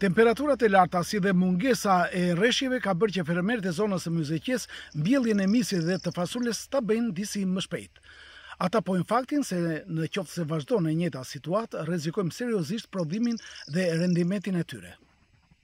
Temperaturat e larta si dhe mungesa e reshjeve ka bërë që fermerët e zonës së Myzeqesë mbjelljen e misrit dhe të fasules ta bëjnë disi më shpejt. Ata pohojnë faktin se në qoftë se vazhdon e njëjta situatë, rrezikojnë seriozisht prodhimin dhe rendimentin e tyre.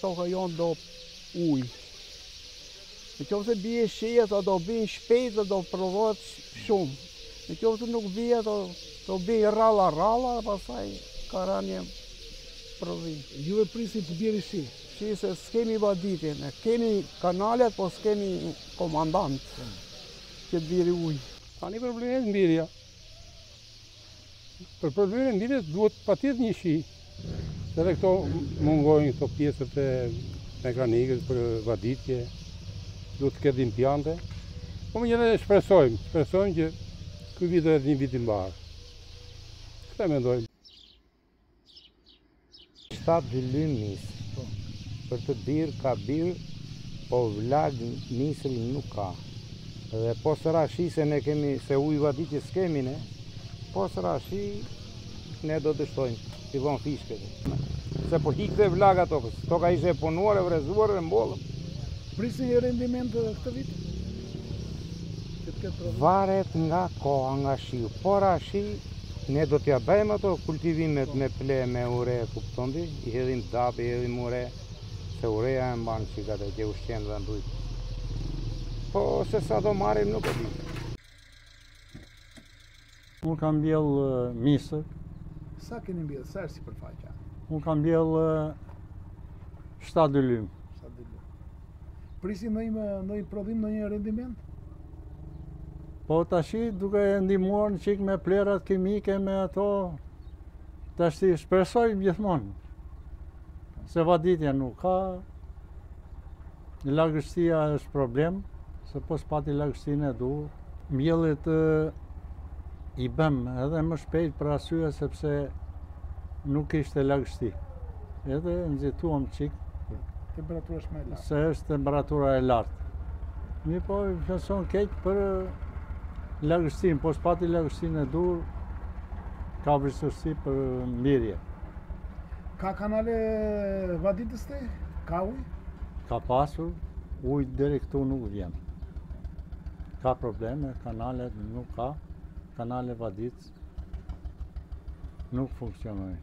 Toka jonë do ujë. Në qoftë se bie shi, ato do binë shpejt dhe do prodhojnë shumë. Në qoftë se nuk bie, ato do binë rrallë, rrallë, dhe pastaj ka rënie prodhimi. Ju e prisni të bjerë shi? Shi se s'kemi vaditje, kemi kanalet, po s'kemi komandant që të bjerë ujë. Ka një problem te mbirja. Për problemin e mbirjes duhet patjetër një shi. Edhe këto mungojnë këto pjesët e mekanikës për vaditje. Duhet të ketë impiante. Po megjithatë shpresojmë, shpresojmë që ky vit do jetë një vit i mbarë. Këtë mendojmë. Sa dylym misër për të bir ka bir po vlagë misri nuk ka dhe po s'ra shi se ne kemi se uj vaditje s'kemi ne po s'ra shi ne do dështojmë fillon fishket se po ik dhe vlaga ato po toka ishte punuar e frezuar e mbollëm Prisni një rendiment dhe këtë vit? Varet nga koha, nga shiu. Po ra shi, Ne do t'ia bëjmë ato kultivimet me pleh, me ure, e kupton ti? I hedhim dap, i hedhim ure, se ureja e mban çikë dhe e ushqen dhe ndujt. Po se sa do marrim nuk e di. Unë kam mbjell misër. Sa keni mbjell, sa është sipërfaqja? Unë kam mbjell 7 dylymë. Prisni ndonjë prodhim, ndonjë rendiment? Po tashi duke e ndihmuar një çik me plehrat kimike me ato tashi shpresojmë gjithmonë. Se vaditje nuk ka. Lagështia është problem, se po s'pati lagështinë e duhur. Mbjelljet i bëmë edhe më shpejt për arsye sepse nuk ishte lagështi. Edhe nxituam çik. Temperatura është e lartë. Se është temperatura e lartë. Mirëpo i pëson keqë për lagështinë, po s'pati lagështinë e duhur, ka vështirësi për mbirje. Ka kanale vaditëse? Ka uj? Ka pasur, uj deri këtu nuk vjen. Ka probleme, kanale nuk ka, kanale vaditëse nuk funksionojnë.